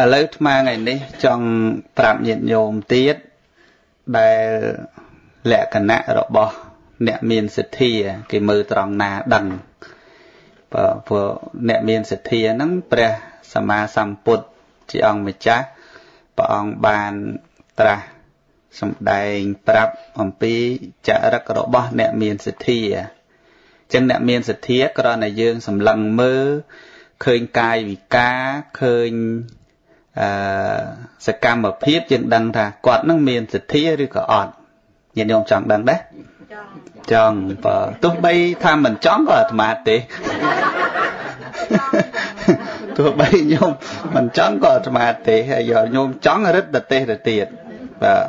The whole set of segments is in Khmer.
ឥឡូវថ្មថ្ងៃនេះចង់ប្រាប់ញាតិញោមទៀតដែលលក្ខណៈរបស់អ្នកមានសទ្ធាគេមើលត្រង់ណាដឹងបើព្រោះអ្នកមានសទ្ធាហ្នឹងព្រះសម្មាសម្ពុទ្ធជាអង្គម្ចាស់ព្រះអង្គបានត្រាស់សម្ដែងប្រាប់អំពីចរិតរបស់អ្នកមានសទ្ធាចឹងអ្នកមានសទ្ធាគ្រាន់តែយើងសម្លឹងមើលឃើញកាយវិការឃើញ អឺសកម្មភាពយើងដឹងថាគាត់នឹងមានសទ្ធាឬក៏អត់ញាតិញោមចង់ដឹងដែរចង់បើទោះបីថាមិនចង់ក៏អាត្មាទេទោះបីញោមមិនចង់ក៏អាត្មាទេហើយញោមចង់រឹតទៅទេទៅទៀតបាទ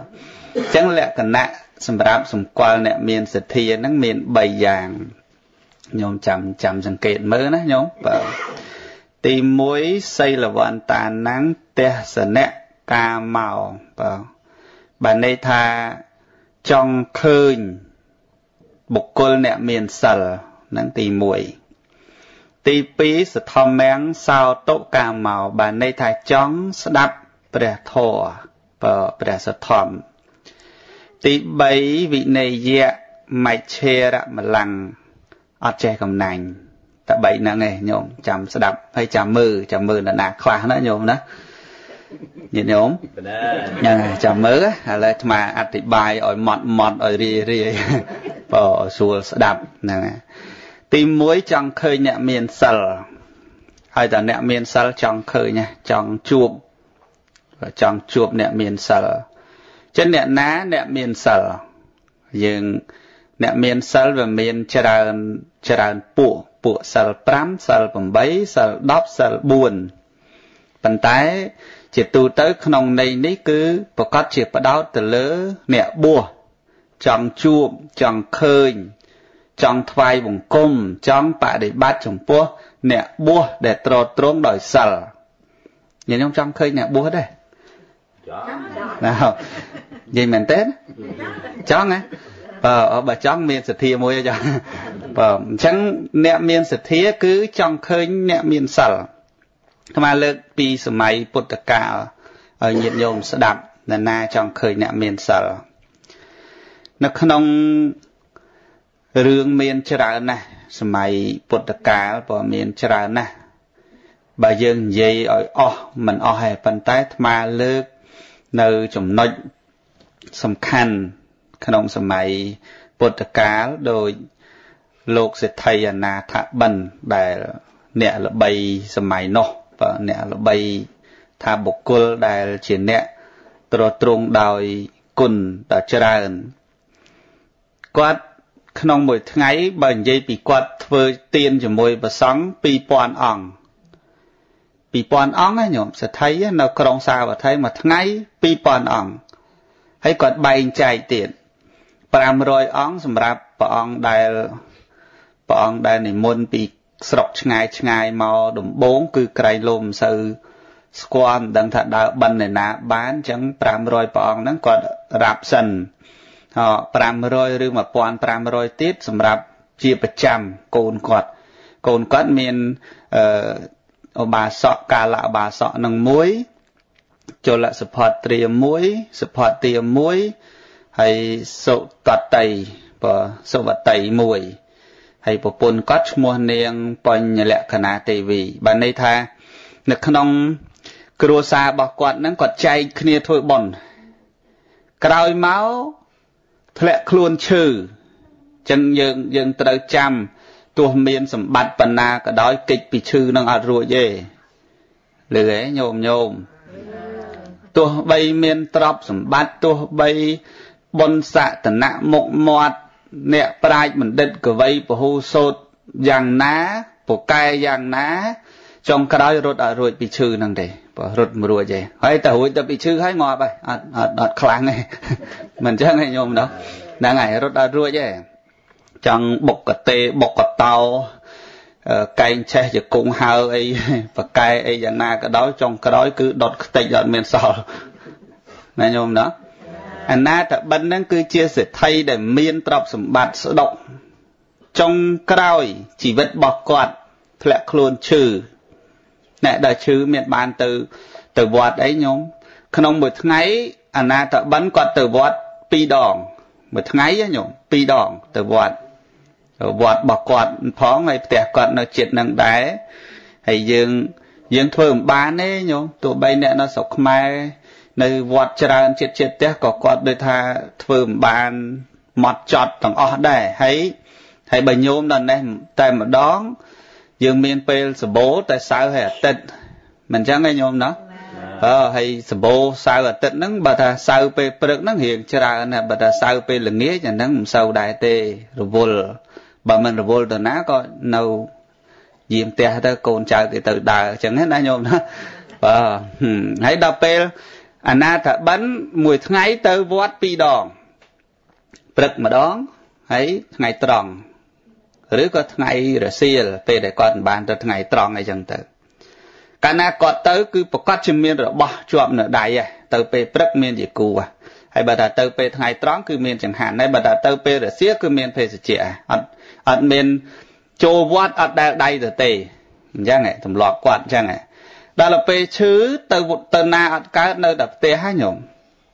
អញ្ចឹងលក្ខណៈសម្រាប់សម្គាល់អ្នកមានសទ្ធាហ្នឹងមាន3យ៉ាងញោមចាំចាំសង្កេតមើលណាញោមបាទ ទី1សីលវន្តានាំងទេសនៈកាមកបាទបានន័យថាចង់ឃើញបុគ្គលអ្នកមានសិលនឹងទី1ទី2សធម្មំសោតុកាមកបានន័យថាចង់ស្ដាប់ព្រះធម៌បើព្រះសធម្មទី3វិន័យៈមច្ឆេរមលੰអត់ចេះកំណាញ់ តែ3ហ្នឹងឯងញោមចាំស្ដាប់ហើយចាំមើលចាំមើលនរណាខ្លះណាញោមណាញាតិញោមហ្នឹងចាំមើលឥឡូវអាត្មាអធិប្បាយឲ្យម៉ត់ម៉ត់ឲ្យរាយរាយបើស្រួលស្ដាប់ហ្នឹងទី1ចង់ឃើញអ្នកមានសិលហើយតើអ្នកមានសិលចង់ឃើញចង់ជួបចង់ជួបអ្នកមានសិលចឹងអ្នកណាអ្នកមានសិលយើងអ្នកមានសិលវាមានច្រើនច្រើនពួក ពួកសិល5សិល8សិល10សិល4ប៉ុន្តែជាទូទៅក្នុងន័យនេះគឺប្រកាសជាផ្ដោតទៅលើអ្នកបួសចង់ជួបចង់ឃើញ ចង់ថ្វាយបង្គំចង់បដិបត្តិចំពោះ អ្នកបួសដែលត្រត្រង់ដោយសិលញញុំចង់ឃើញអ្នកបួសដែរចង់ណានិយាយមែនទេចង់ហ៎បើបើចង់មានសទ្ធាមួយចង់ បើអញ្ចឹងអ្នកមានសទ្ធាគឺចង់ឃើញអ្នកមានសិលអាមាលើកពីសម័យពុទ្ធកាលឲ្យញាតិញោមស្ដាប់នរណាចង់ឃើញអ្នកមានសិលនៅក្នុងរឿងមានច្រើនណាស់សម័យពុទ្ធកាលក៏មានច្រើនណាស់បើយើងនិយាយឲ្យអស់មិនអស់ទេប៉ុន្តែអាត្មាលើកនៅចំណុចសំខាន់ក្នុងសម័យពុទ្ធកាលដោយ លោកសេដ្ឋីអនាថបិណ្ឌដែលអ្នកល្បីសម័យនោះបាទអ្នកល្បីថាបុគ្គលដែលជាអ្នកទ្រទ្រង់ដោយគុណដ៏ច្រើនគាត់ក្នុងមួយថ្ងៃបើនិយាយពីគាត់ធ្វើទានជាមួយព្រះសង្ឃ2000អង្គ2000អង្គណាញោមសទ្ធិនៅក្រុងសាវត្ថីមួយថ្ងៃ2000អង្គហើយគាត់បែងចែកទៀត500អង្គសម្រាប់ព្រះអង្គដែល ព្រះអង្គដែលនិមន្តពីស្រុកឆ្ងាយឆ្ងាយមកដំបងគឺក្រែងលោមមិនសូវស្គាល់មិនដឹងថាដើរបិណ្ឌឯណាបានអញ្ចឹង500ព្រះអង្គហ្នឹងគាត់រាប់សិន500ឬ1500ទៀតសម្រាប់ជាប្រចាំកូនគាត់ កូនគាត់មានអឺឧបាសកកាលឧបាសកនឹងមួយចលសផតត្រាមួយសផតទាមួយហើយសុតតីបើសុវតីមួយ ហើយប្រពន្ធគាត់ឈ្មោះនាងបញ្ញលក្ខណៈទេវីបានន័យថា នៅក្នុង គ្រួសាររបស់គាត់ហ្នឹងគាត់ចែកគ្នាធ្វើបុណ្យក្រោយមកធ្លាក់ខ្លួនឈឺចឹងយើងយើងត្រូវចាំទោះមានសម្បត្តិបណ្ណាក៏ដោយកិច្ចពីឈឺនឹងអត់រួចទេលឺហ៎ញោមញោមទោះបីមានទ្រព្យសម្បត្តិទោះបីបុណ្យសក្តនៈមុខមាត់ អ្នកប្រាជ្ញបណ្ឌិតកវីពហុសោតយ៉ាងណាពូកែយ៉ាងណាចុងក្រោយរត់អត់រួចពីឈឺហ្នឹងទេបើរត់មិនរួចទេហើយតែរួចទៅពីឈឺហើយងាប់ហើយអត់អត់អត់ខ្លាំងទេមិនអញ្ចឹងទេញោមណោះហ្នឹងហើយរត់អត់រួចទេចង់បុកកតេបុកកតោកែងឆេះជាគង់ហើអីបកែអីយ៉ាងណាក៏ដោយចុងក្រោយគឺដុតខ្ទេចអត់មានសល់ណាញោមណោះ អនាតបិណ្ឌហ្នឹងគឺជាសេដ្ឋីដែលមានទ្រព្យសម្បត្តិស្ដុកចុងក្រោយជីវិតរបស់គាត់ធ្លាក់ខ្លួនឈឺអ្នកដែលឈឺមានបានទៅទៅវត្តអីញោមក្នុងមួយថ្ងៃអាណាតបិនគាត់ទៅវត្ត2ដងមួយថ្ងៃញោម2ដងទៅវត្តវត្តរបស់គាត់ផងហើយផ្ទះគាត់នៅចិត្តនឹងដែរហើយយើងយើងធ្វើមិនបានទេញោមទោះបីអ្នកនៅស្រុកខ្មែរ នៅវត្តច្រើនចិត្តចិត្តផ្ទះក៏គាត់ដូចថាធ្វើមិនបានម៉ត់ចត់ទាំងអស់ដែរហើយហើយបើញោមដល់នេះតែម្ដង យើងមានពេលសម្បូរតែសៅរ៍ហើយអាទិត្យមិនចឹងទេញោមណាអឺហើយសម្បូរសៅរ៍អាទិត្យហ្នឹងបើថាសៅរ៍ពេលព្រឹកហ្នឹងរៀងច្រើនណាបើថាសៅរ៍ពេលល្ងាចអាហ្នឹងមិនសូវដែរទេរវល់បើមិនរវល់ទៅណាក៏នៅយាមផ្ទះទៅកូនចៅគេទៅដើរអញ្ចឹងណាញោមណាបាទហើយដល់ពេល អនាថបិណ្ឌមួយថ្ងៃទៅវត្តពីរដងព្រឹកម្ដងហើយថ្ងៃត្រង់ឬក៏ថ្ងៃរសៀលពេលដែលគាត់មិនបានទៅថ្ងៃត្រង់អីចឹងទៅកាលណាគាត់ទៅ គឺប្រកាសជាមានរបស់ជាប់នៅដៃហ៎ទៅពេលព្រឹកមានជាគូហ៎ហើយបើថាទៅពេលថ្ងៃត្រង់គឺមានចង្ហាន់ហើយបើថាទៅពេលរសៀលគឺមានភេសជ្ជៈអត់អត់មានចូលវត្តអត់ដែលដៃទៅទេអញ្ចឹងទម្លាប់គាត់អញ្ចឹង ដល់ពេលឈឺទៅទៅណាអត់កើតនៅតែផ្ទះហ្នឹងញោម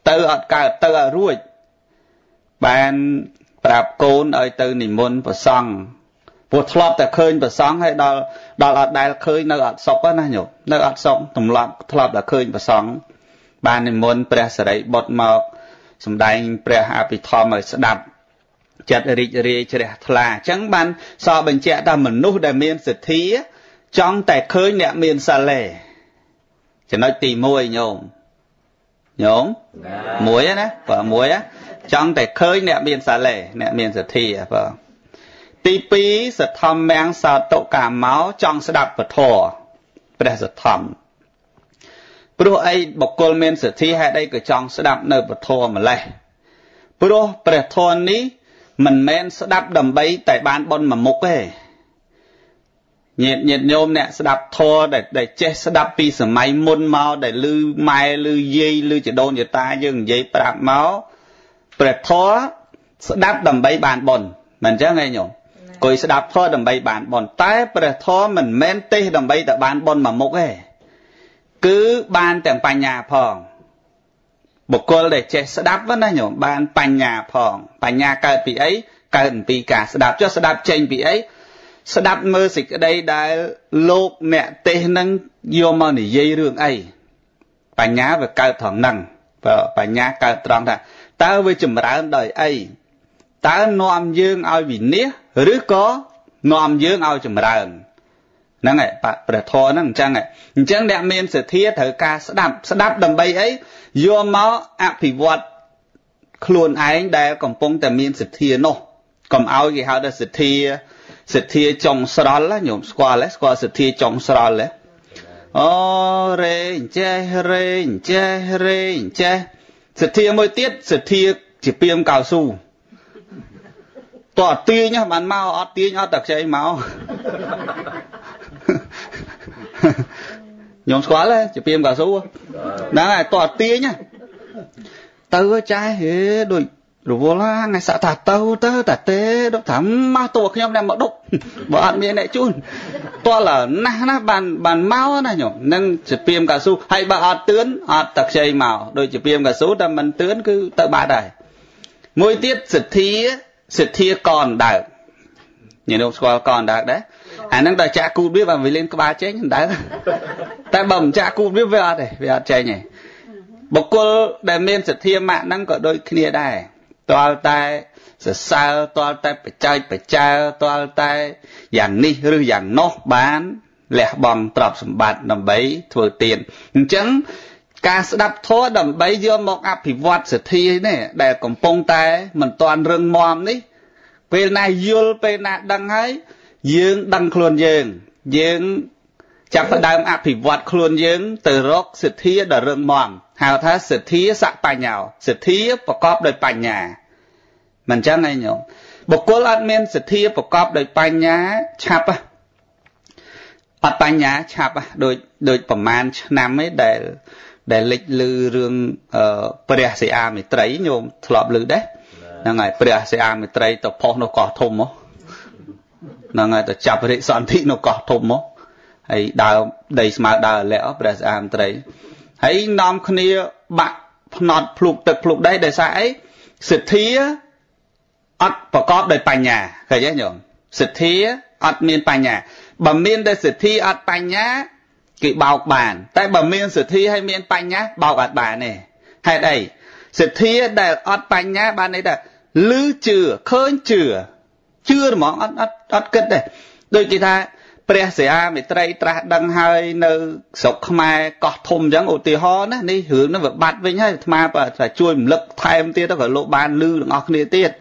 ទៅអត់កើតទៅឲ្យរួចបានប្រាប់កូនឲ្យទៅនិមន្តព្រះសង្ឃព្រោះធ្លាប់តែឃើញព្រះសង្ឃហើយដល់ដល់អត់ដែលឃើញនៅអត់សុខណាញោមនៅអត់សុខទម្លាប់ធ្លាប់តែឃើញព្រះសង្ឃបាននិមន្តព្រះសរិបុត្រមកសំដែងព្រះអភិធម្មឲ្យស្ដាប់ចិត្តរីករាយជ្រះថ្លាអញ្ចឹងបានសរបញ្ជាក់ថាមនុស្សដែលមានសទ្ធាចង់តែឃើញអ្នកមានសិលទេ ចំណុចទី1ញោមញោមមួយណាបើមួយចង់តែឃើញអ្នកមានសិលទេអ្នកមានសទ្ធាបើទី2សទ្ធម្មាំងសោតុកាមោចង់ស្ដាប់ពធព្រះសទ្ធំព្រោះអីបុគ្គលមានសទ្ធាហេតុអីក៏ចង់ស្ដាប់នៅពធម្លេះព្រោះព្រះធម៌នេះមិនមែនស្ដាប់ដើម្បីតែបានបនមួយមុខទេ ញាតញាតញោមអ្នកស្ដាប់ធម៌ដែលដែលចេះស្ដាប់ពីសម័យមុនមកដែលឮម៉ែឮយាយឮចដូនចតាយើងនិយាយប្រាប់មកព្រះធម៌ស្ដាប់ដើម្បីបានបនមិនអញ្ចឹងទេញោមគួយស្ដាប់ធម៌ដើម្បីបានបនតែព្រះធម៌មិនមែនទេសដើម្បីតែបានបនមួយមុខទេគឺបានទាំងបញ្ញាផងបុគ្គលដែលចេះស្ដាប់ណាញោមបានបញ្ញាផង បញ្ញាកើតពីអីកើតពីការស្ដាប់ចុះស្ដាប់ចេញពីអី ស្ដាប់មើលសេចក្តីដែលលោកអ្នកទេសនឹងយកមកនិយាយរឿងអីបញ្ញាវាកើតត្រង់ហ្នឹងបញ្ញាកើតត្រង់ថាតើវាចម្រើនដោយអីតើនាំយើងឲ្យវិនិច្ឆ័យឬក៏នាំយើងឲ្យចម្រើនហ្នឹងឯងព្រះធម៌ហ្នឹងអញ្ចឹងអញ្ចឹងអ្នកមានសទ្ធាត្រូវការស្ដាប់ស្ដាប់ដើម្បីអីយកមកអភិវឌ្ឍខ្លួនឯងដែលកំពុងតែមានសទ្ធានោះកុំឲ្យគេហៅថាសទ្ធា សទ្ធាចុងស្រល់ញោមស្គាល់ទេស្គាល់សទ្ធាចុងស្រល់ទេអូរេអញ្ចេះរេអញ្ចេះរេអញ្ចេះសទ្ធាមួយទៀតសទ្ធាជាពីមកៅស៊ូតើទាញបានមកអត់ទាញអត់តែខ្ចីមកខ្ញុំស្គាល់ជាពីមកៅស៊ូហ្នឹងហើយតើទាញទៅចាស់ហេដូច រវល់ថ្ងៃសាក់ថាទៅទៅតែទេដុកថាមកតួខ្ញុំតែមកដុកបើអត់មានអ្នកជូនតលណាស់ណាបានបានមកណាញោមនឹងជាពីមកៅស៊ូហើយបើអត់ទឿនអត់តែខ្ចីមកដូចជាពីមកៅស៊ូតែមិនទឿនគឺទៅបាត់ហើយមួយទៀតសទ្ធាសទ្ធាកនដើកញញោមស្គាល់កនដើកដែរអាហ្នឹងដល់ចាក់គូតវាបើវាលេងក្បាលចេញដើកតែបើមិនចាក់គូតវាវាអត់ទេវាអត់ចេញទេបុគ្គលដែលមានសទ្ធាម៉ាក់ហ្នឹងក៏ដូចគ្នាដែរ តលតែសរសើរតលតែបច្ច័យបច្ចើតលតែយ៉ាងនេះឬយ៉ាងនោះបានលះបង់ទ្រព្យសម្បត្តិដើម្បីធ្វើទានអញ្ចឹងការស្ដាប់ធម៌ដើម្បីយកមកអភិវឌ្ឍសទ្ធានេះដែលកំពុងតែមិនទាន់រឹងមាំនេះពេលណាយល់ពេលណាដឹងហើយយើងដឹងខ្លួនយើងយើង ចាប់ផ្ដើមអភិវឌ្ឍខ្លួនយើង ទៅរកសទ្ធាដ៏រឹងមាំហៅថាសទ្ធាសបញ្ញោសទ្ធាប្រកបដោយបញ្ញាមិនចឹងឯងញោមបុគ្គលអត់មានសទ្ធាប្រកបដោយបញ្ញាឆាប់អត់បញ្ញាឆាប់ដូចដូចប្រមាណឆ្នាំឯដែលដែលលេចលឺរឿងព្រះសិអាមិត្រីញោមធ្លាប់លឺដែរហ្នឹងហើយព្រះសិអាមិត្រីទៅផុសនៅកោះធំមកហ្នឹងហើយទៅចាប់រិសន្ធិនៅកោះធំមក ហើយដើរដីស្មៅដើរលាក់ព្រះសិអាមិត្រីហើយនាំគ្នាបាក់ភ្នត់ភ្លុកទឹកភ្លុកដីដោយសារអីសទ្ធាអត់ប្រកបដោយបញ្ញាឃើញទេញោមសទ្ធាអត់មានបញ្ញាបើមានតែសទ្ធាអត់បញ្ញាគេបោកបាន តែបើមានសទ្ធាហើយមានបញ្ញាបោកអត់បានទេហេតុអីសទ្ធាដែលអត់បញ្ញាបានន័យថាឮជឿឃើញជឿជឿហ្មងអត់អត់អត់គិតទេដូចគេថា ព្រះសិហាមេត្រីត្រាស់ដឹងហើយនៅស្រុកខ្មែរកោះធំអញ្ចឹងឧទាហរណ៍ណានេះរឿងហ្នឹងវាបាត់វិញហើយអាត្មាបើថាជួយរំលឹកថែមទៀតទៅក៏លោកបានលឺទាំងអស់គ្នាទៀត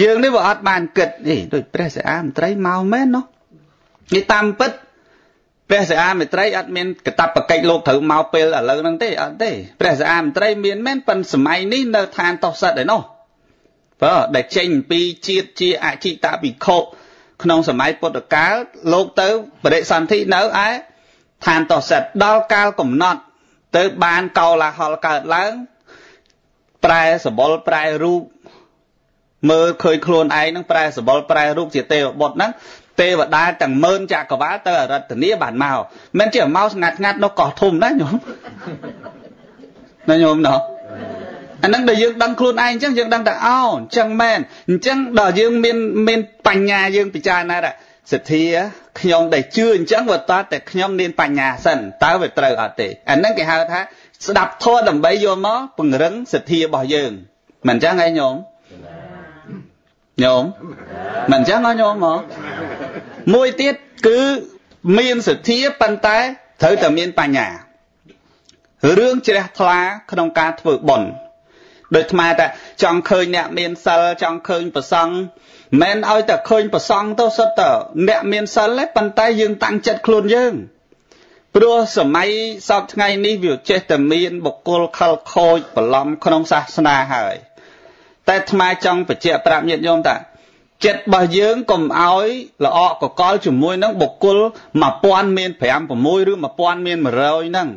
យើងនេះវាអត់បានគិតនេះដូចព្រះសិហាមេត្រីមកមែនណោះនេះតាមពិតព្រះសិហាមេត្រីអត់មានកតបកិច្ចលោកត្រូវមកពេលឥឡូវហ្នឹងទេអត់ទេព្រះសិហាមេត្រីមានមែនប៉ុន្តែសម័យនេះនៅឋានតោសិតឯណោះបើដែលចេញពីជាតិជាអចិតវិខុ ក្នុងសម័យពុទ្ធកាលលោកទៅបរិសន្ធិនៅឯឋានតសិតដល់កាលកំណត់ទៅបានកោលាហលកើតឡើង ប្រែសបុលប្រែរូបមើលឃើញខ្លួនឯងនឹងប្រែសបុលប្រែរូបជាទេវបុត្រហ្នឹងទេវតាទាំងម៉ឺនចក្រវាលទៅអរតនីបានមកមិនជាមកស្ងាត់ស្ងាត់នៅកោះធំណាញោមណាញោមណោះ អានឹងដែលយើងដឹងខ្លួនឯងអញ្ចឹងយើងដឹងតែអូអញ្ចឹងមែនអញ្ចឹងដល់យើងមានមានបញ្ញាយើងពិចារណាថាសទ្ធាខ្ញុំដែលជឿអញ្ចឹងវាតតែខ្ញុំមានបញ្ញាសិនតើវាត្រូវអត់ទេអានឹងគេហៅថាស្ដាប់ធម៌ដើម្បីយកមកពង្រឹងសទ្ធារបស់យើងមិនអញ្ចឹងឯងញោមញោមមិនអញ្ចឹងហ៎ញោមមកមួយទៀតគឺមានសទ្ធាប៉ុន្តែត្រូវតែមានបញ្ញារឿងជ្រះថ្លាក្នុងការធ្វើបុណ្យ ដូចថ្មតែចង់ឃើញអ្នកមានសិលចង់ឃើញប្រសង់មិនឲ្យតែឃើញប្រសង់ទៅសុទ្ធតែអ្នកមានសិលទេប៉ុន្តែយើងតាំងចិត្តខ្លួនយើងព្រោះសម័យសពថ្ងៃនេះវាចេះតែមានបុគ្គលខលខូចបន្លំក្នុងសាសនាហើយ តែថ្មចង់បញ្ជាក់ប្រាប់ញាតិញោមថាចិត្តរបស់យើងកុំឲ្យល្អកកលជាមួយនឹងបុគ្គល1000មាន5 6ឬ1000មាន100ហ្នឹង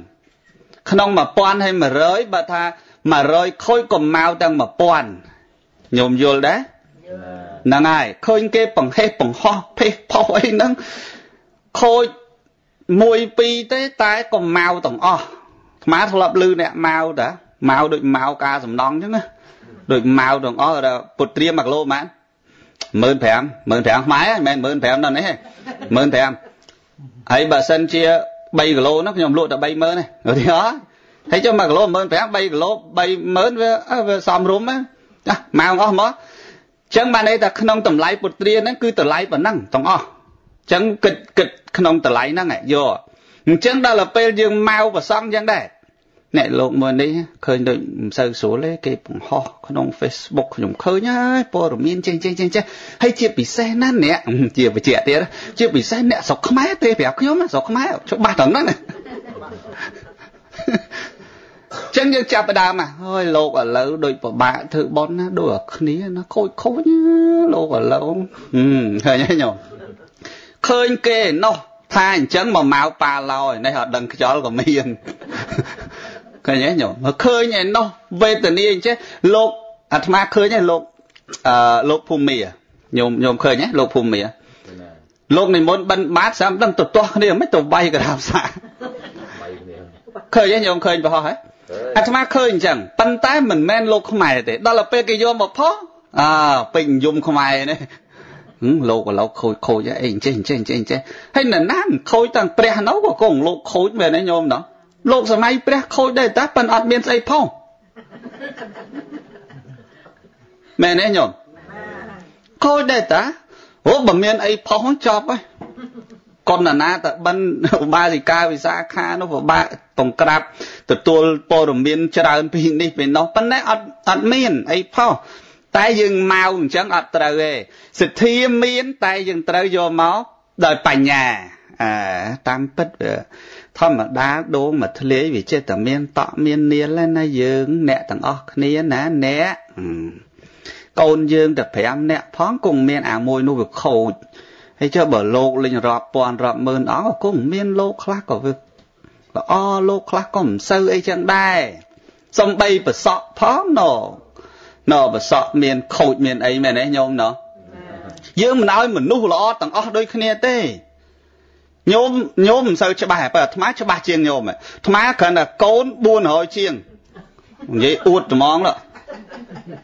ក្នុង1000ហើយ100បើថា 100ខូចក៏មកទាំង1000ញោមយល់ដែរហ្នឹងហើយឃើញគេបង្ហេះបង្ហោះភេះផុសអីហ្នឹងខូច1 2ទេតែក៏មកទាំងអស់អាត្មាធ្លាប់ឮអ្នកមកតាមកដូចមកការសំណងអញ្ចឹងណាដូចមកទាំងអស់ពុទ្រា1គីឡូប៉ុន្មាន15000 15000ខ្មែរមិនមែន15000ដល់នេះទេ15000ហើយបើសិនជា3គីឡូហ្នឹងខ្ញុំលក់តែ30000ទេទេអត់ ហើយចុះ1គីឡូ15000 3គីឡូ30000វាវាសមរម្យណាម៉ោងអស់មកចឹងបានន័យថាក្នុងតម្លៃពុត្រាហ្នឹងគឺតម្លៃប៉ុណ្ណឹងទាំងអស់ចឹងគិតគិតក្នុងតម្លៃហ្នឹងយកអញ្ចឹងដល់ទៅពេលយើងមកប្រសងចឹងដែរអ្នកលោកមួយនេះឃើញដូចមិនសូវស្រួលទេគេបង្ហោះក្នុង Facebook ខ្ញុំឃើញហើយព័ត៌មានចេះចេះចេះចេះហើយជាពិសេសណាស់អ្នកជាបច្ចៈទៀតជាពិសេសអ្នកស្រុកខ្មែរទេប្រាប់ខ្ញុំស្រុកខ្មែរច្បាស់ត្រង់ហ្នឹងណា ចឹងយើងចាប់ផ្ដើមហើយលោកឥឡូវដូចពិបាកធ្វើបន់ណាដូចអាគ្នាណាខូចខូចលោកឥឡូវឃើញទេញោមឃើញគេណោះថាអញ្ចឹងមកមកប៉ាឡោយនេះអត់ដឹងខ្យល់ក៏មានឃើញទេញោមមកឃើញឯណោះវេទនាអញ្ចឹងលោកអាត្មាឃើញឯលោកអឺលោកភូមិញោមញោមឃើញទេលោកភូមិលោកនិមន្តបិណ្ឌបាតស្រាប់ដឹងទៅទាស់គ្នាមិនទៅវាយករាបសា ឃើញទេញោមឃើញប្រហោះហ៎អាត្មាឃើញអញ្ចឹងប៉ុន្តែមិនមែនលោកខ្មែរទេដល់ទៅពេលគេយកមកផុសអើពេញនិយមខ្មែរនេះលោកក៏លោកខូចខូចអីអញ្ចេះអញ្ចេះអញ្ចេះអញ្ចេះហើយនៅណាខូចទាំងព្រះនោះក៏គង់លោកខូចមែនទេញោមណោះលោកសម័យព្រះខូចដែរតាប៉ុន្តែអត់មានស្អីផុសមែនទេញោមខូចដែរតាអូបើមានអីផុសចប់ហើយ កុណណាតបិណ្ឌឧបាសិកាវិសាខានោះពិបាកបង្ក្រាបទទួលព័ត៌មានច្រើនពីនេះពីនោះប៉ុន្តែអត់អត់មានអីផុសតែយើងមកអញ្ចឹងអត់ត្រូវទេសទ្ធាមានតែយើងត្រូវយកមកដោយបញ្ញាអាតាមពិតធម្មតាដងមកធ្លាយវាចេះតែមានតក់មាននាលណាយើង អ្នកទាំងអស់គ្នាណាអ្នកកូនយើងតែ5នាក់ផងគង់មានអាមួយនោះវាខូច ហើយចុះបើលោកលេងរាប់ពាន់រាប់ម៉ឺនអង្គក៏មានលោកខ្លះក៏វាល្អលោកខ្លះក៏មិនសូវអីចឹងដែរសំបីប្រសក់ផងណណប្រសក់មានខូចមានអីមែនទេញោមណយើងមិនឲ្យមនុស្សល្អទាំងអស់ដូចគ្នាទេញោមញោមមិនសូវច្បាស់តែអាត្មាច្បាស់ជាងញោមអាត្មាគ្រាន់តែកូន400ជាងនិយាយអួតត្មងឡើ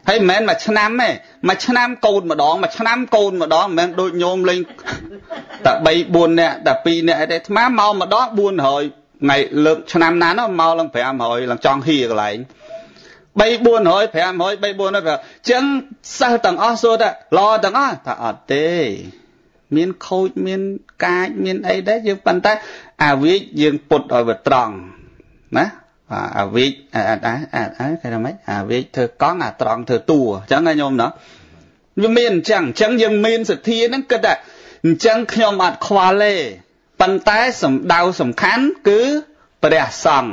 ហើយមិនមែនមួយឆ្នាំទេមួយឆ្នាំកូនម្ដងមួយឆ្នាំកូនម្ដងមិនមែនដូចញោមលេងតែ3 4នាក់តែ2នាក់អីទេអាត្មាមកម្ដង400ថ្ងៃលើកឆ្នាំណានោះមកឡើង500ឡើងចង់ហ៊ីកន្លែង3 400 500 3 400អញ្ចឹងសិស្សទាំងអស់សួរថាល្អទាំងអស់ថាអត់ទេមានខូចមានកាចមានអីដែរយើងប៉ុន្តែអាវិជយើងពុតឲ្យវាត្រង់ណា អាវិជអាអាអាគេថាម៉េចអាវិជធ្វើកង់អាត្រង់ធ្វើតួអញ្ចឹងណាញោមណាវាមានអញ្ចឹងអញ្ចឹងយើងមានសទ្ធាហ្នឹងគិតថាអញ្ចឹងខ្ញុំអត់ខ្វល់ទេប៉ុន្តែសំដៅសំខាន់គឺព្រះសង្ឃ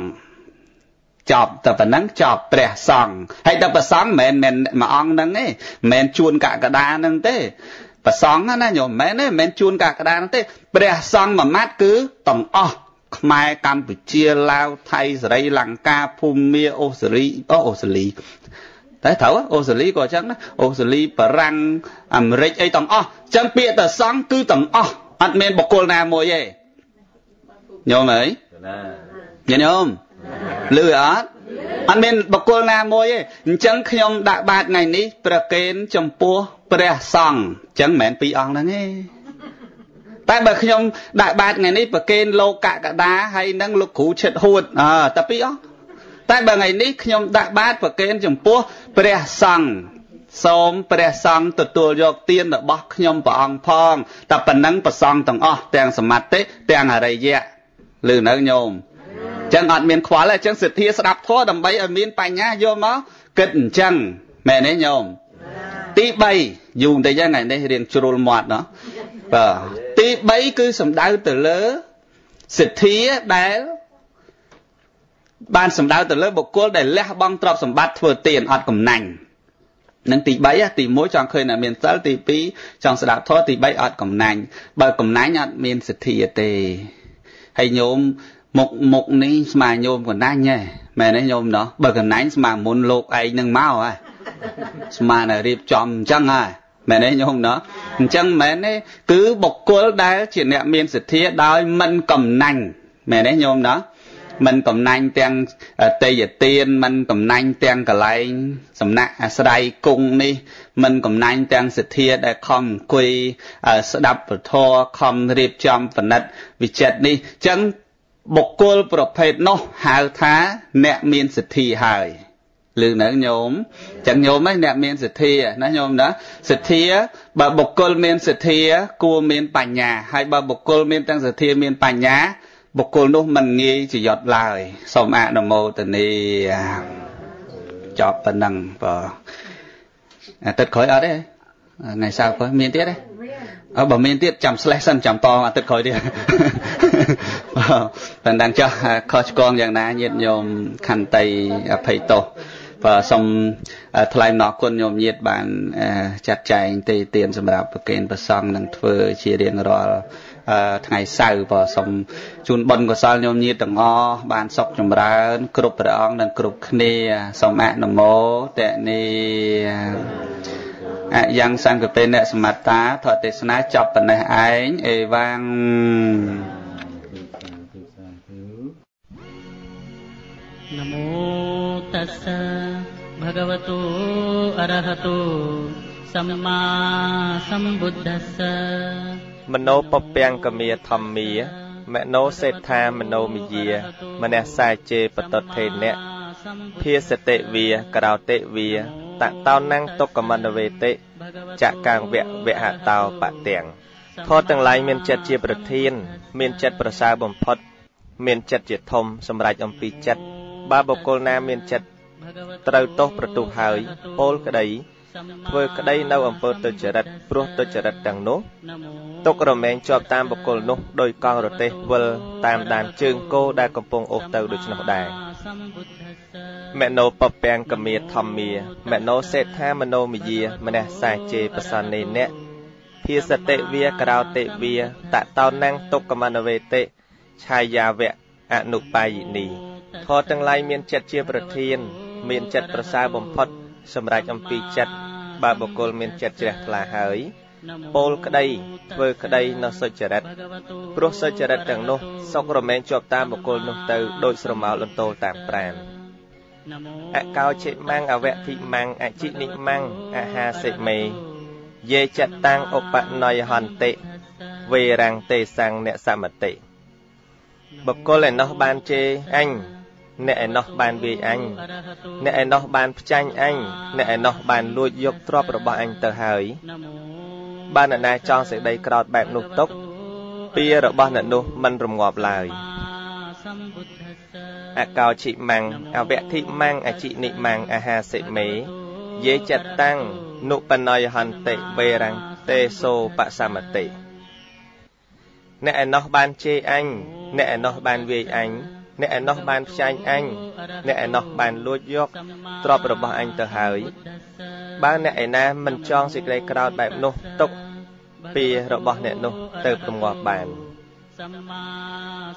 ចប់តែប៉ុណ្ណឹងចប់ព្រះសង្ឃហើយតែព្រះសង្ឃមិនមែនមួយអង្គហ្នឹងទេមិនមែនជួនកកដាហ្នឹងទេព្រះសង្ឃណាញោមមិនមែនទេមិនមែនជួនកកដាហ្នឹងទេព្រះសង្ឃមួយម៉ាត់គឺទាំងអស់ ខ្មែរកម្ពុជាឡាវថៃសេរីលង្កាភូមាអូស្ត្រាលីអូអូស្ត្រាលីតែត្រូវអូស្ត្រាលីក៏អញ្ចឹងណាអូស្ត្រាលីបារាំងអាមេរិកអីទាំងអស់អញ្ចឹងពាក្យតែសង្ឃគឺទាំងអស់អត់មានបុគ្គលណាមួយទេញោមអើយញោមលឺអត់អត់មានបកគលណាមួយទេអញ្ចឹងខ្ញុំដាក់បាតថ្ងៃនេះប្រកេនចំពោះព្រះសង្ឃអញ្ចឹងមិនមែនពីរអង្គហ្នឹងទេ តែបើខ្ញុំដាក់បាតថ្ងៃនេះប្រកេនលោកកកដាហើយនឹងលោកគ្រូឈិតហួតអើតែពីរអង្គតែបើថ្ងៃនេះខ្ញុំដាក់បាតប្រកេនចំពោះព្រះសង្ឃសូមព្រះសង្ឃទទួលយកទានរបស់ខ្ញុំព្រះអង្គផងតែប៉ុណ្ណឹងប្រសង់ទាំងអស់ទាំងសមត្ថិទាំងអរិយៈឮនៅញោមចឹងអត់មានខ្វល់ទេចឹងសទ្ធាស្ដាប់ធម៌ដើម្បីឲ្យមានបញ្ញាយកមកគិតអញ្ចឹងមែនទេញោមទី3យូរបន្តិចហ្នឹងថ្ងៃនេះរៀងជ្រុលមាត់ណោះបាទ ទី3គឺសំដៅទៅលើសទ្ធាដែលបានសំដៅទៅលើបុគ្គលដែលលះបង់ទ្រព្យសម្បត្តិធ្វើទានអត់កំណាញ់នឹងទី3ទី1ចង់ឃើញថាមានសិលទី2ចង់ស្ដាប់ធម៌ទី3អត់កំណាញ់បើកំណាញ់អត់មានសទ្ធាទេហើយញោមមុខមុខនេះស្មាញោមកណ្ដាញហ៎មែនទេញោមណោះបើកណ្ដាញស្មាមុនលោកឯងនឹងមកហ៎ស្មាតែរៀបចំអញ្ចឹងហ៎ មែនទេញោមណោះអញ្ចឹងមែនទេគឺបុគ្គលដែលជាអ្នកមានសទ្ធាដោយមិនកំណាញ់មែនទេញោមណោះមិនកំណាញ់ទាំងតេយទានមិនកំណាញ់ទាំងកលែងសំណាក់អាស្រ័យគង់នេះ មិនកំណាញ់ទាំងសទ្ធាដែលខំអង្គុយស្ដាប់ពធខំរៀបចំបណិតវិចិត្រនេះអញ្ចឹងបុគ្គលប្រភេទនោះហៅថា អ្នកមានសទ្ធាហើយ លឺនៅញោមចឹងញោមហ្នឹងអ្នកមានសទ្ធាណាញោមណាសទ្ធាបើបុគ្គលមានសទ្ធាគួរមានបញ្ញាហើយបើបុគ្គលមានទាំងសទ្ធាមានបញ្ញាបុគ្គលនោះមិនងាយជាយត់ឡើយសូមអនុមោទនាចប់ប៉ុណ្ណឹងបើអាទិត្យក្រោយអត់ទេថ្ងៃសៅរ៍ក្រោយមានទៀតទេអើបើមានទៀតចាំ slash សិនចាំតអាទិត្យក្រោយទៀតប៉ុន្តែចុះខុសឆ្គងយ៉ាងណាញាតិញោមខន្តីអភ័យទោស បាទសូមថ្លែងអំណរគុណញោមញាតិបានចាត់ចែងទេទានសម្រាប់ប្រគេនប្រសង់នឹងធ្វើជារៀងរាល់ថ្ងៃសៅរ៍បាទសូមជូនបុណ្យកុសលញោមញាតិទាំងអស់បានសុខចម្រើន គ្រប់ព្រះអង្គនិងគ្រប់គ្នាសូមអនុមោទនីអយ៉ាងសង្កពេអ្នកសមត្តាធរទេសនាចប់ប៉ុណ្ណេះឯងអេវ៉ាំងនមោ តស្សៈភะคะវតោអរហតោសម្មាសម្ពុទ្ធស្សៈមโนពពាំងកមាធម្មាមโนសេដ្ឋាមโนមិយាមនសសាជេបតថេនៈភាសតិវាក្រោតិវាតតោនាំងទុក្កមនវេតិចកាងវៈវហតោបទាំងធម៌ទាំងឡាយមានចិត្តជាប្រធាន មានចិត្តប្រសើរបំផុត មានចិត្តជាធំ សម្រាប់អំពីចិត្ត បើបុគ្គលណាមានចិត្តត្រូវទោសប្រទុះហើយពោលក្តីធ្វើក្តីនៅអំពើទុច្ចរិតព្រោះទុច្ចរិតទាំងនោះទុករមែងជាប់តាមបុគ្គលនោះដោយកង់រទេះវិលតាមដានជើងគោដែលកំពុងអូសទៅដូច្នោះដែរមនោបពាំងកមាធម្មាមនោសេដ្ឋាមនោមយាមនះសាជេបសន្នេអ្នកភាសតិវាក្រោតិវាតតោនាំងទុក្កមនវេតិឆាយាវៈអនុបាយិនី ធរទាំងឡាយមានចិត្តជាប្រធាន មានចិត្តប្រសើរបំផុត សម្រាប់អំពីចិត្តបើបុគ្គលមានចិត្តជ្រះថ្លាហើយពោលក្តីធ្វើក្តីនៅសុចរិតព្រោះសុចរិតទាំងនោះសុករមែងជាប់តាមបុគ្គលនោះទៅដូចស្រមោលលន្ទោលតាមប្រាណអកោជិមੰអវៈធិមੰអជិនិមੰអហាសិមេយេចតាំងឧបនយហន្តិវេរាំងទេសੰអ្នកសមតិបុគ្គលឯណោះបានជេរអញ អ្នកឯណោះបានវាយអញអ្នកឯណោះបានផ្ចាញ់អញអ្នកឯណោះបានលួចយកទ្រព្យរបស់អញទៅហើយបានអ្នកណាចង់សេចក្តីក្រោតបែបនោះទុកពីរបស់អ្នកនោះមិនរងាប់ឡើយអកោជិមੰអវៈធិមੰអជិនិមੰអាហាសិមេយេចតាំងនុបណយហន្តិវេរាំងទេសូបសមតិអ្នកឯណោះបានជេរអញអ្នកឯណោះបានវាយអញ អ្នកឯណោះបានផ្ចាញ់អញអ្នកឯណោះបានលួចយកទ្រព្យរបស់អញទៅហើយបើអ្នកឯណាមិនចង់សេចក្តីក្រោធបែបនោះទុកពីរបស់អ្នកនោះទៅប្រងាប់បាន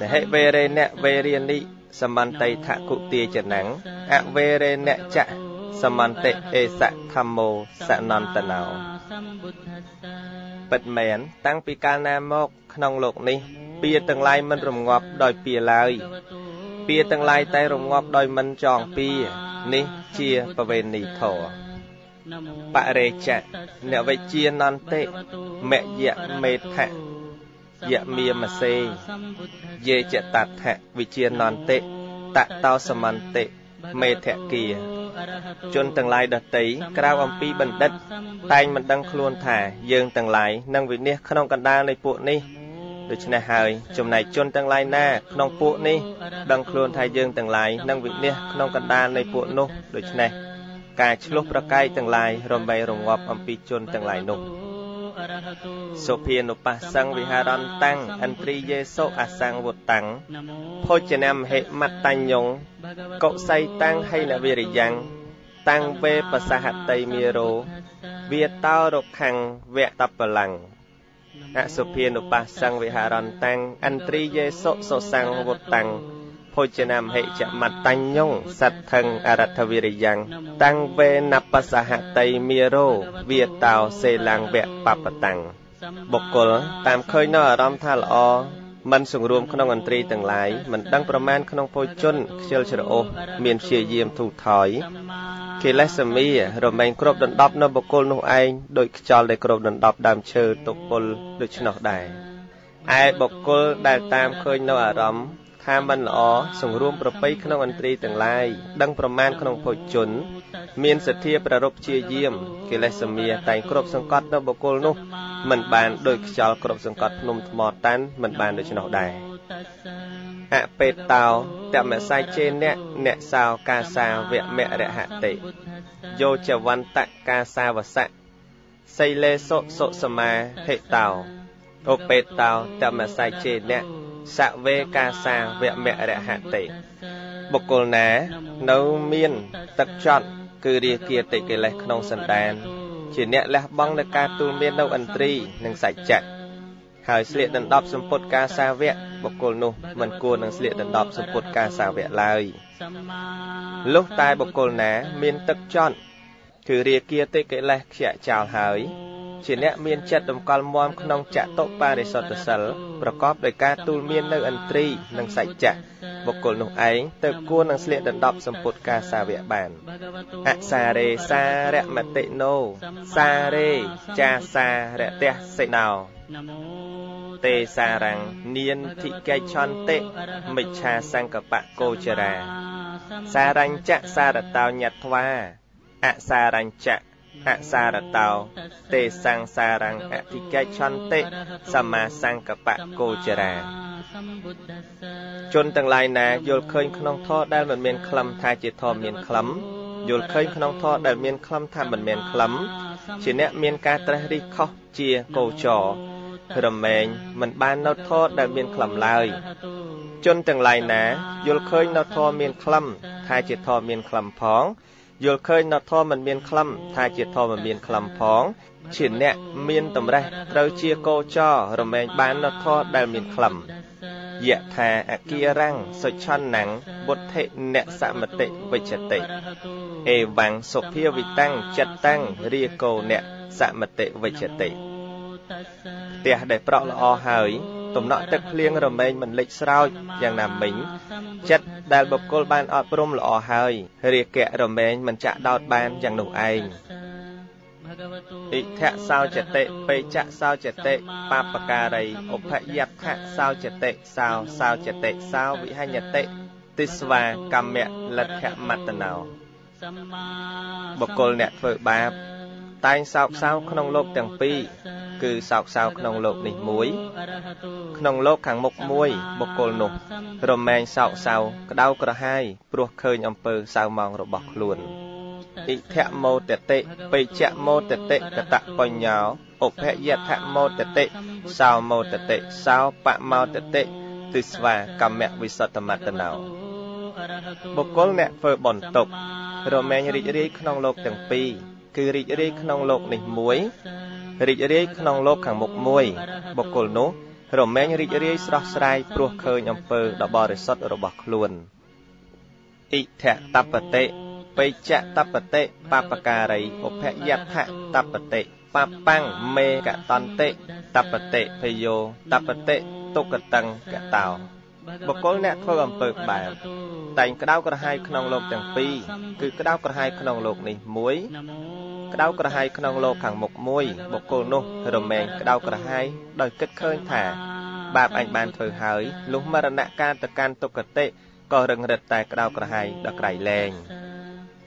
សហិវេរេអ្នកវេរានិសមន្តិថគុទាចណੰអវេរេអ្នកចៈសមន្តិអេសធម្មោសនន្តណោពិតមែនតាំងពីកាលណាមក ក្នុងលោកនេះពៀទាំងឡាយមិនរងាប់ដោយពៀឡើយ ពៀទាំងឡាយតែរងាប់ដោយមិនចងពៀនេះជាបវេណីធរបរិជ្ជៈអ្នកវិជានន្តិមយៈមេថៈយៈមាមសេយេចតដ្ឋៈវិជានន្តិតតោសមន្តិមេធគាជនទាំងឡាយដតីក្រៅអំពីបណ្ឌិត តែងមិនដឹងខ្លួនថា យើងទាំងឡាយនឹងវិនិច្ឆ័យក្នុងកណ្ដាលនៃពួកនេះ ដូច្នេះហើយចំណែកជនទាំងឡាយណាក្នុងពួកនេះដឹងខ្លួនថាយើងទាំងឡាយនឹងវិនិច្ឆ័យក្នុងកណ្ដាលនៃពួកនោះដូច្នេះការឆ្លោះប្រកែកទាំងឡាយរំបីរងាប់អំពីជនទាំងឡាយនោះសុភានុបស្សੰវិហារន្តាំងអន្ត្រីយេសុអសង្វុតាំងភោជនមហិមត្តញ្ញងកុសៃតាំងហៃនវិរិយ៉ាងតាំងវេបសហតៃមេរោវាតោរខੰវៈតបលੰ អសុភានុបស្សੰវិហារន្តាំងអន្ត្រីយេសុសុសង្វុតាំងភោជនាមហិចមតញ្ញងសទ្ធឹងអរថវិរិយ៉ាងតាំងវេនបសហតៃមេរោវាតោសេឡាំងវៈបបតាំងបុគ្គលតាមឃើញនៅអារម្មណ៍ថាល្អមិនសង្រួមក្នុងអន្ត្រីទាំងឡាយមិនដឹងប្រមាណក្នុងពោជនខ្ជិលច្រអូសមានព្យាយាមធូរថយ កិលេសមីរមែងគ្របដណ្ដប់នៅបុគ្គលនោះឯងដោយខ្យល់ដែលគ្របដណ្ដប់ដើមឈើទុពលដូច្នោះដែរឯបុគ្គលដែលតាមឃើញនៅអារម្មណ៍ថាមិនល្អសង្រួមប្រពៃក្នុងអន្ត្រីទាំងឡាយដឹងប្រមាណក្នុងភោជន មានសទ្ធាប្ររពជាយាមកិលេសមាតែងគ្រប់សង្កត់នៅបុគ្គលនោះមិនបានដោយខ្យល់គ្រប់សង្កត់ភ្នំថ្មតាន់មិនបានដូច្នោះដែរ អបេតោតមសៃជេអ្នកអ្នកសោកាសាវៈមរហតិយោចវន្តកាសាវសៈសីលេសុសុសមាហេតោឧបេតោតមសៃជេអ្នកសវេកាសាវៈមរហតិបុគ្គលណានៅមានទឹកចត់គឺរាគាតិកិលេសក្នុងសន្តាន ជាអ្នកលះបង់នៅការទូលមាននៅឥន្ទ្រីនិងសច្ចៈ ហើយស្លៀកដណ្ដប់សម្ពុតការសាវៈបុគ្គលនោះមិនគួរនឹងស្លៀកដណ្ដប់សម្ពុតការសាវៈឡើយលុះតែបុគ្គលណា មានទឹកចត់គឺរាគាតិកិលេសខ្ជាក់ចោលហើយ ជាអ្នកមានចិត្តតម្កល់មាំក្នុងចតុបរិសុទ្ធសិលប្រកបដោយការទូលមាននៅឥន្ទ្រីនិងសច្ចៈបុគ្គលនោះឯងទៅគួរនឹងស្លៀកដណ្ដប់សម្ពុតការសាវៈបានអសារេសារមតិណូសារេចាសារតះសេណោ ទេសារੰនានធិកេឆន្តិមិច្ឆាសង្កបៈកោចរា សារញ្ចៈសារតោញត្វាអសារញ្ចៈអសារតោទេសង្សារੰអធិកេឆន្តិសមាសង្កបៈកោចរាជនទាំងឡាយណាយល់ឃើញក្នុងធម៌ដែលមិនមានខ្លឹមថាជាធម៌មានខ្លឹមយល់ឃើញក្នុងធម៌ដែលមានខ្លឹមថាមិនមានខ្លឹមជាអ្នកមានការត្រេះរិះខុសជាកោចរ រមែងមិនបាននៅធម៌ដែលមានខ្លឹមឡើយជនទាំងឡាយណាយល់ឃើញនៅធម៌មានខ្លឹមថាជាធម៌មានខ្លឹមផងយល់ឃើញនៅធម៌មិនមានខ្លឹមថាជាធម៌មិនមានខ្លឹមផងជាអ្នកមានតម្រេះត្រូវជាកោចររមែងបាននៅធម៌ដែលមានខ្លឹមយៈថាអគារੰសុឆន្នាំងបុទ្ធិអ្នកសមតិវិជ្ជតិអេវੰសុភាវិតាំងចិត្តតាំងរាកោអ្នកសមតិវិជ្ជតិ ផ្ទះដែលប្រក់ល្អហើយទំនក់ទឹកភ្លៀងរមែងមិនលិចស្រោចយ៉ាងណាមិញចិត្តដែលបុគ្គលបានអត់ព្រមល្អហើយរាគៈរមែងមិនចាក់ដោតបានយ៉ាងនោះឯងអិថៈសោចតិបេចៈសោចតិបបការីឧបយដ្ឋៈសោចតិសោសោចតិសោវិហញ្ញតិទិស្វាកម្មលទ្ធមត្តណោបុគ្គលអ្នកធ្វើបាប តែងសោកសៅក្នុងលោកទាំងពីរ គឺសោកសៅក្នុងលោកនេះមួយ ក្នុងលោកខាងមុខមួយបុគ្គលនោះរមែងសោកសៅក្តៅក្រហាយព្រោះឃើញអំពើសៅម៉ងរបស់ខ្លួនអិធមោតតិបេជ្ជមោតតិកតបញ្ញោឧបយដ្ឋមោតតិសោមោតតិសោបមោតតិទិស្វាកម្មវិសុទ្ធមតណោបុគ្គលអ្នកធ្វើបន្ទុករមែងរីករាយក្នុងលោកទាំងពីរគឺរីករាយក្នុងលោកនេះមួយ រីករាយក្នុងលោកខាងមុខមួយបុគ្គលនោះរមែងរីករាយស្រស់ស្រាយព្រោះឃើញអំពើដ៏បរិសុទ្ធរបស់ខ្លួនអិថតបតិបេជ្ជតបតិបបការីឧបយដ្ឋតបតិបបាំងមេកតន្តិតបតិភយោតបតិទុកតੰកតោបុគ្គលអ្នកធ្វើអំពើបែបតែងក្តៅក្រហាយក្នុងលោកទាំងពីរគឺក្តៅក្រហាយក្នុងលោកនេះមួយ ក្តៅក្រហាយក្នុងលោកខាងមុខមួយបុគ្គលនោះរមែងក្តៅក្រហាយដោយគិតឃើញថា បាបអញបានធ្វើហើយលុះមរណកាលទៅកាន់ទុគតិក៏រឹងរិតតែក្តៅក្រហាយដល់ក្រៃលែង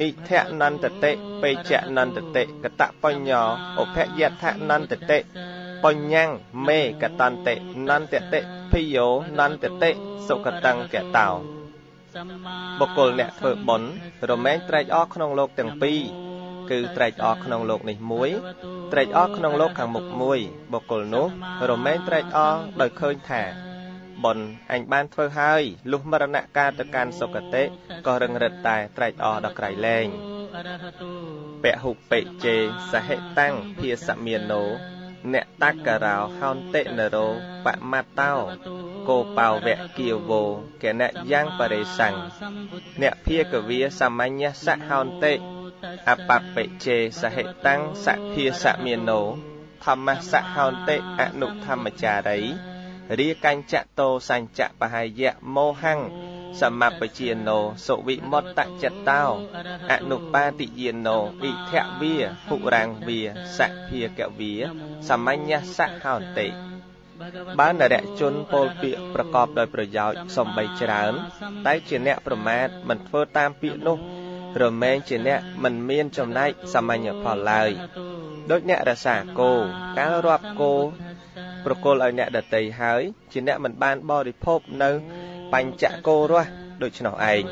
អិធនន្តតិបេជ្ជនន្តតិកតបញ្ញោឧបយដ្ឋនន្តតិបញ្ញੰមេកតន្តិនន្តតិភិយោនន្តតិសុគតੰកតោបុគ្គលអ្នកធ្វើបុណ្យរមែងត្រេកអរក្នុងលោកទាំងពីរ គឺត្រេកអរក្នុងលោកនេះមួយត្រេកអរក្នុងលោកខាងមុខមួយបុគ្គលនោះរមែងត្រេកអរដោយឃើញថាបុណ្យអញបានធ្វើហើយលុះមរណកាលទៅកាន់សុគតិក៏រឹងរិតតែត្រេកអរដល់ក្រៃលែងពហុបេជេសហេតាំងភាសមានណោអ្នកតករោហោនតិនរោបមត្តោកោបោវៈគៀវោកណយ៉ាងបរិសੰងអ្នកភាកវាសមញ្ញសហោនតិ អបបិជេសហេតាំងសភាសមានណោធម្មសហោនតិអនុធម្មចារីរាកញ្ចតោសញ្ចបហាយៈមោហੰសមបជាណោសុវិមតចតោអនុបាទិយាណោអិធវាហុរាំងវាសភាកវាសមញ្ញសហោតិបាននរជនពលពាកប្រកបដោយប្រយោជន៍សំបីច្រើន តែជាអ្នកប្រមាថមិនធ្វើតាមពាក្យនោះ រមែងជាអ្នកមិនមានចំណែកសាមញ្ញផលឡើយដូចអ្នករសាគោកាលរាប់គោប្រគល់ឲ្យអ្នកដតីហើយ ជាអ្នកមិនបានបរិភោគនៅ បញ្ចគោរស់ដូច្នោះឯង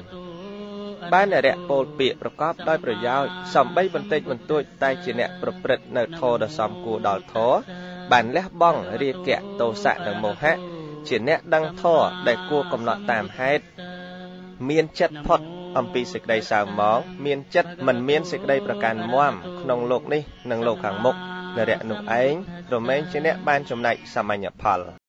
បាននរៈពោលពាកប្រកបដោយប្រយោជន៍សំបីបន្តិចបន្តួចតែជាអ្នកប្រព្រឹត្តនៅធម៌ដ៏សមគួរដល់ធម៌បានលះបង់រាគៈទោសៈនិងមោហៈជាអ្នកដឹងធម៌ដែលគួរកំណត់តាមហេតុមានចិត្តផុត អំពីសេចក្តីសៅហ្មងមានចិត្តមិនមានសេចក្តីប្រកាន់មាំក្នុងលោកនេះនិងលោកខាងមុខនរៈនោះឯងរមែងជាអ្នកបានចំណែកសាមញ្ញផល